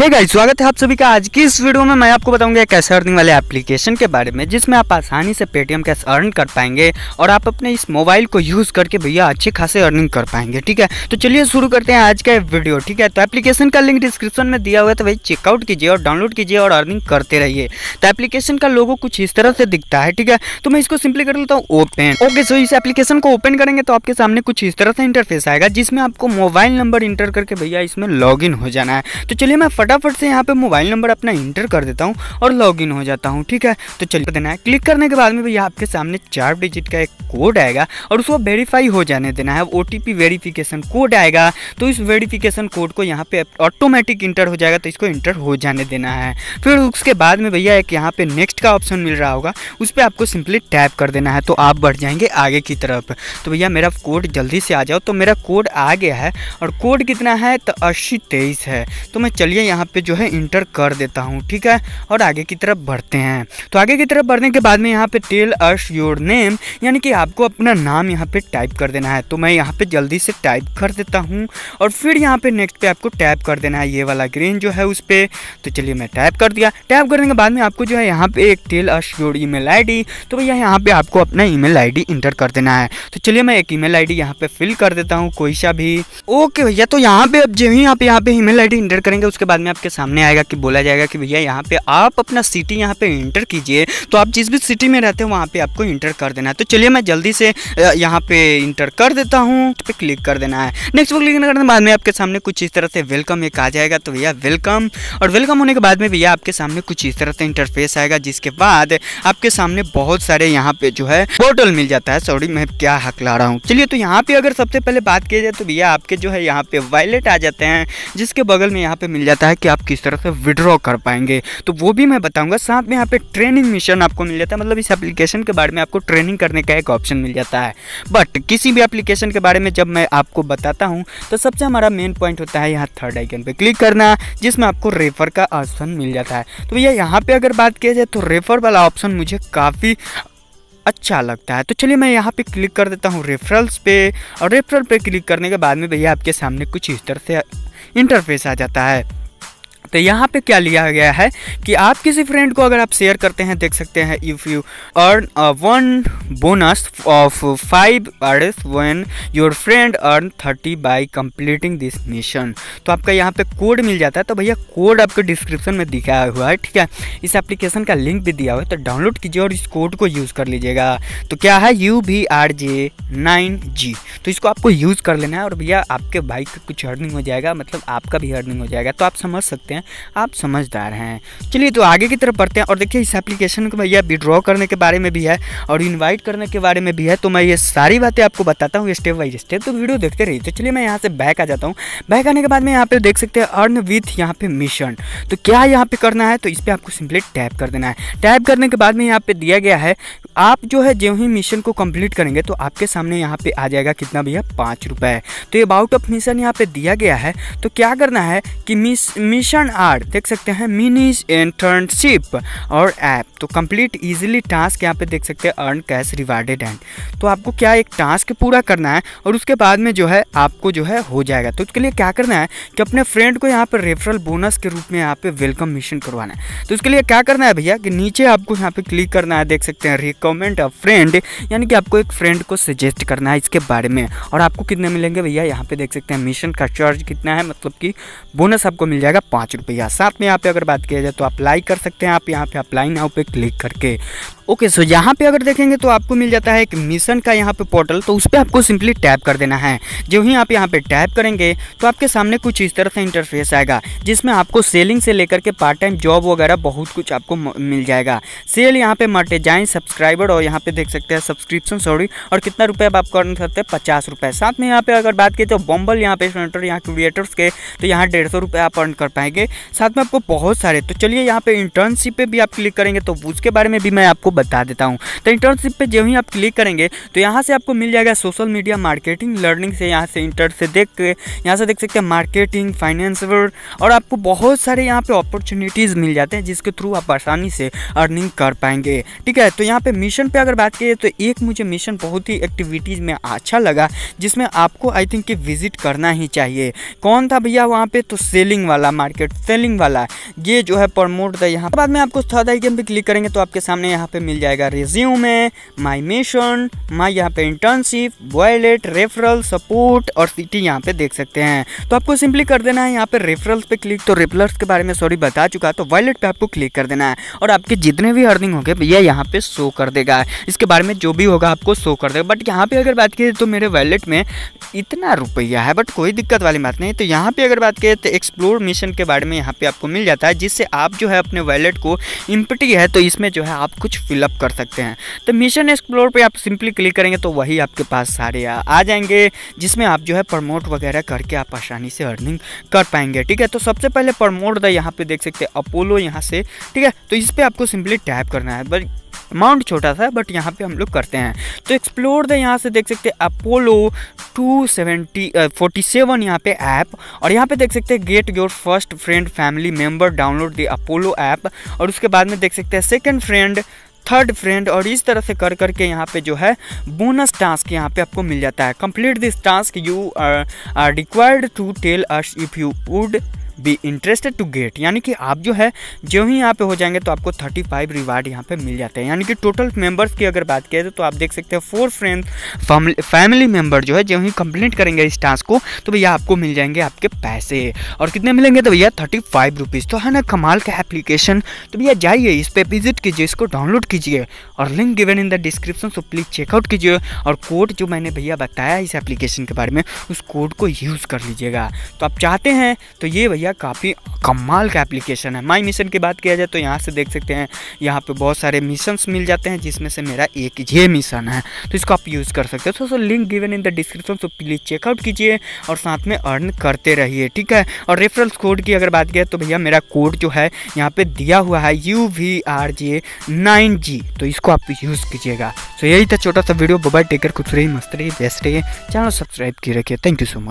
हे hey guys स्वागत है आप सभी का आज की इस वीडियो में मैं आपको बताऊँगा एक ऐसे अर्निंग वाले एप्लीकेशन के बारे में, जिसमें आप आसानी से पेटीएम कैश अर्न कर पाएँगे और आप अपने इस मोबाइल को यूज़ करके भैया अच्छे खासे अर्निंग कर पाएँगे, ठीक है? तो चलिए शुरू करते हैं आज का वीडियो ठीक है? तो एप्लीकेशन का लिंक डिस्क्रिप्शन में दिया हुआ है तो भाई चेकआउट कीजिए और डाउनलोड कीजिए और अर्निंग करते रहिए। तो एप्लीकेशन का लोगो कुछ इस तरह से दिखता है, ठीक है? तो मैं इसको सिंपली कर लेता हूँ ओपन ओके सो इस एप्लीकेशन को ओपन करेंगे तो आपके सामने कुछ इस तरह से इंटरफेस आएगा, जिसमें आपको मोबाइल नंबर इंटर करके भैया इसमें लॉग हो जाना है। तो चलिए मैं फटाफट से यहाँ पे मोबाइल नंबर अपना इंटर कर देता हूँ और लॉगिन हो जाता हूँ, ठीक है? तो चलिए देना है क्लिक करने के बाद में भैया आपके सामने चार डिजिट का एक कोड आएगा और उसको वेरीफाई हो जाने देना है ओटीपी वेरिफिकेशन कोड आएगा। तो इस वेरीफिकेशन कोड को यहाँ पे ऑटोमेटिक इंटर हो जाएगा तो इसको इंटर हो जाने देना है। फिर उसके बाद में भैया एक यहाँ पे नेक्स्ट का ऑप्शन मिल रहा होगा, उस पर आपको सिंपली टैप कर देना है तो आप बढ़ जाएँगे आगे की तरफ़। तो भैया मेरा कोड जल्दी से आ जाओ। तो मेरा कोड आ गया है और कोड कितना है? तो अस्सी तेईस है। तो मैं चलिए यहाँ पे जो है इंटर कर देता हूँ ठीक है और आगे की तरफ़ बढ़ते हैं तो आगे की तरफ़ बढ़ने के बाद में यहाँ पे टेल अस योर नेम यानी कि आपको अपना नाम यहाँ पे टाइप कर देना है तो मैं यहाँ पे जल्दी से टाइप कर देता हूँ और फिर यहाँ पे नेक्स्ट पे आपको टैप कर देना है ये वाला ग्रीन जो है उस पर तो चलिए मैं टैप कर दिया टैप करने के बाद में आपको जो है यहाँ पे एक tell us your email तो भैया यहाँ पे आपको अपना ई मेल इंटर कर देना है तो चलिए मैं एक ई मेल यहाँ पे फिल कर देता हूँ कोई सा भी ओके भैया तो यहाँ पे अब जो ही आप यहाँ पे ई मेल इंटर करेंगे उसके बाद में आपके सामने आएगा कि बोला जाएगा कि भैया यहाँ पे आप अपना सिटी यहाँ पे इंटर कीजिए तो आप जिस भी सिटी में रहते हैं वहाँ पे आपको इंटर कर देना है। तो चलिए मैं जल्दी से यहाँ पे इंटर कर देता हूँ तो पे क्लिक कर देना है। नेक्स्ट पर क्लिक करने के बाद में आपके सामने कुछ इस तरह से वेलकम एक आ जाएगा। तो भैया वेलकम और वेलकम होने के बाद में भैया आपके सामने कुछ इस तरह से इंटरफेस आएगा, जिसके बाद आपके सामने बहुत सारे यहाँ पे जो है पोर्टल मिल जाता है। सॉरी मैं क्या हक ला रहा हूँ। चलिए तो यहाँ पे अगर सबसे पहले बात की जाए तो भैया आपके जो है यहाँ पे वायलेट आ जाते हैं, जिसके बगल में यहाँ पे मिल जाता है कि आप किस तरह से विड्रॉ कर पाएँगे। तो वो भी मैं बताऊँगा। साथ में यहाँ पे ट्रेनिंग मिशन आपको मिल जाता है। मतलब इस एप्लीकेशन के बारे में आपको ट्रेनिंग करने का एक ऑप्शन मिल जाता है। बट किसी भी एप्लीकेशन के बारे में जब मैं आपको बताता हूँ तो सबसे हमारा मेन पॉइंट होता है यहाँ थर्ड आइकन पर क्लिक करना, जिसमें आपको रेफर का ऑप्शन मिल जाता है। तो भैया, यहाँ पर अगर बात किया जाए तो रेफर वाला ऑप्शन मुझे काफ़ी अच्छा लगता है। तो चलिए मैं यहाँ पे क्लिक कर देता हूँ रेफरल्स पे। और रेफरल पे क्लिक करने के बाद में भैया आपके सामने कुछ इस तरह से इंटरफेस आ जाता है। तो यहाँ पे क्या लिया गया है कि आप किसी फ्रेंड को अगर आप शेयर करते हैं, देख सकते हैं if you earn one bonus of five ours one your friend earn thirty by completing this mission तो आपका यहाँ पे कोड मिल जाता है। तो भैया कोड आपको डिस्क्रिप्शन में दिखाया हुआ है, ठीक है? इस एप्लीकेशन का लिंक भी दिया हुआ है तो डाउनलोड कीजिए और इस कोड को यूज़ कर लीजिएगा। तो क्या है? U V R J nine G तो इसको आपको यूज़ कर लेना है और भैया, आपके बाइक का कुछ अर्निंग हो जाएगा मतलब आपका भी अर्निंग हो जाएगा। तो आप समझ सकते हैं हैं आप समझदार हैं। चलिए तो आगे की तरफ़ बढ़ते हैं और देखिए इस एप्लीकेशन को भैया विड्रॉ करने के बारे में भी है और इन्वाइट करने के बारे में भी है। तो मैं ये सारी बातें आपको बताता हूँ स्टेप बाई स्टेप तो वीडियो देखते रहिए। तो चलिए मैं यहाँ से बैक आ जाता हूँ। बैक आने के बाद में यहाँ पे देख सकते हैं अर्न विथ यहाँ पे मिशन तो क्या यहाँ पे करना है? तो इस पर आपको सिंपली टैप कर देना है। टैप करने के बाद में यहाँ पे दिया गया है, आप जो है जो ही मिशन को कंप्लीट करेंगे तो आपके सामने यहाँ पे आ जाएगा कितना भैया? पाँच रुपये तो ये अबाउट ऑफ़ मिशन यहाँ पे दिया गया है। तो क्या करना है कि मिशन आर, देख सकते हैं मिनी इंटर्नशिप और ऐप तो कंप्लीट इजीली टास्क यहाँ पे देख सकते हैं अर्न कैश रिवार्डेड एंड तो आपको क्या एक टास्क पूरा करना है और उसके बाद में जो है, आपको जो है हो जाएगा। तो उसके लिए क्या करना है कि अपने फ्रेंड को यहाँ पर रेफरल बोनस के रूप में यहाँ पे वेलकम मिशन करवाना है। तो उसके लिए क्या करना है भैया कि नीचे आपको यहाँ पे क्लिक करना है, देख सकते हैं रिकमेंड अ फ्रेंड यानी कि आपको एक फ्रेंड को सजेस्ट करना है इसके बारे में। और आपको कितने मिलेंगे भैया? यहाँ पे देख सकते हैं मिशन का चार्ज कितना है मतलब कि बोनस आपको मिल जाएगा पाँच रुपया साथ में यहाँ पे अगर बात किया जाए तो अप्लाई कर सकते हैं, आप यहाँ पे अप्लाई नाउ पे क्लिक करके। ओके सो यहाँ पे अगर देखेंगे तो आपको मिल जाता है एक मिशन का यहाँ पे पोर्टल तो उस पर आपको सिंपली टैप कर देना है। जो ही आप यहाँ पे टैप करेंगे तो आपके सामने कुछ इस तरह से इंटरफेस आएगा, जिसमें आपको सेलिंग से लेकर के पार्ट टाइम जॉब वगैरह बहुत कुछ आपको मिल जाएगा। सेल यहाँ पे मटे जाए सब्सक्राइबर और यहाँ पे देख सकते हैं सब्सक्रिप्शन सॉरी और कितना रुपये आप अर्न सकते हैं? पचास रुपये साथ में यहाँ पे अगर बात की तो बॉम्बल यहाँ पे यहाँ क्रिएटर्स के तो यहाँ डेढ़ सौ रुपये आप अर्न कर पाएँगे। साथ में आपको बहुत सारे तो चलिए यहाँ पे इंटर्नशिप पे भी आप क्लिक करेंगे तो उसके बारे में भी मैं आपको बता देता हूँ। तो इंटर्नशिप पे जो ही आप क्लिक करेंगे तो यहाँ से आपको मिल जाएगा सोशल मीडिया मार्केटिंग लर्निंग से, यहाँ से इंटर से देख के, यहाँ से देख सकते हैं मार्केटिंग फाइनेंस और आपको बहुत सारे यहाँ पे अपॉर्चुनिटीज़ मिल जाते हैं, जिसके थ्रू आप आसानी से अर्निंग कर पाएँगे। ठीक है तो यहाँ पर मिशन पर अगर बात करें तो एक मुझे मिशन बहुत ही एक्टिविटीज़ में अच्छा लगा, जिसमें आपको आई थिंक कि विज़िट करना ही चाहिए। कौन था भैया वहाँ पे? तो सेलिंग वाला मार्केट सेलिंग वाला है। ये जो है प्रमोट द यहाँ। बाद में आपको थर्ड आइकन पे क्लिक करेंगे तो आपके सामने यहाँ पे मिल जाएगा रिज्यूम है माई मिशन माई यहाँ पे इंटर्नशिप वॉयलेट रेफरल सपोर्ट और सिटी यहाँ पे देख सकते हैं। तो आपको सिंपली कर देना है, यहाँ पे रेफरल्स पे क्लिक तो रेफरल्स के बारे में सॉरी बता चुका तो वॉयलेट पे आपको क्लिक कर देना है। और आपके जितने भी अर्निंग होंगे भैया यहाँ पे शो कर देगा। इसके बारे में जो भी होगा, आपको शो कर देगा। बट यहाँ पे अगर बात करें तो मेरे वॉलेट में इतना रुपया है बट कोई दिक्कत वाली बात नहीं। तो यहाँ पे अगर बात करें तो एक्सप्लोर मिशन के बारे में यहाँ पे आपको मिल जाता है, जिससे आप जो है अपने वॉलेट को इम्पटी है तो इसमें जो है आप कुछ फिलअप कर सकते हैं। तो मिशन एक्सप्लोर पे आप सिंपली क्लिक करेंगे तो वही आपके पास सारे आ जाएँगे, जिसमें आप जो है प्रमोट वगैरह करके आप आसानी से अर्निंग कर पाएँगे, ठीक है? तो सबसे पहले प्रमोट द, यहाँ पे देख सकते हैं अपोलो यहाँ से, ठीक है? तो इस पर आपको सिंपली टैप करना है बट अमाउंट छोटा सा बट यहाँ पे हम लोग करते हैं। तो एक्सप्लोर द, यहाँ से देख सकते हैं Apollo two seventy forty seven यहाँ पे ऐप और यहाँ पे देख सकते हैं get your first friend family member download the Apollo app और उसके बाद में देख सकते हैं सेकेंड फ्रेंड थर्ड फ्रेंड और इस तरह से कर करके यहाँ पे जो है बोनस टास्क यहाँ पे आपको मिल जाता है। Complete this task you are required to tell us if you would be interested to get यानी कि आप जो है, जो ही यहाँ पे हो जाएँगे तो आपको 35 रिवार्ड यहाँ पे मिल जाते हैं। यानी कि टोटल मेंबर्स की अगर बात करें तो आप देख सकते हैं फोर फ्रेंड फैमिली मेंबर जो है, जो ही कंप्लीट करेंगे इस टास्क को तो भैया आपको मिल जाएँगे आपके पैसे। और कितने मिलेंगे तो भैया? थर्टी फाइव तो है ना, कमाल का एप्लीकेशन तो भैया जाइए, इस पर विज़िट कीजिए, इसको डाउनलोड कीजिए और link given in the description so please check out कीजिए। और कोड जो मैंने भैया बताया इस एप्लीकेशन के बारे में, उस कोड को यूज़ कर लीजिएगा। तो आप चाहते हैं तो ये भैया काफ़ी कमाल का एप्लीकेशन है। माई मिशन की बात किया जाए तो यहाँ से देख सकते हैं, यहाँ पे बहुत सारे मिशंस मिल जाते हैं, जिसमें से मेरा एक ये मिशन है। तो इसको आप यूज़ कर सकते हो। तो so link given in the description तो प्लीज़ चेकआउट कीजिए और साथ में अर्न करते रहिए, ठीक है? और रेफरल्स कोड की अगर बात किया तो भैया मेरा कोड जो है, यहाँ पर दिया हुआ है U V R J nine G तो इसको आप यूज़ कीजिएगा। तो यही था छोटा सा वीडियो मोबाइल टेकर कुछ रही मस्त रही बेस्ट रही चैनल सब्सक्राइब की रखिए। Thank you so much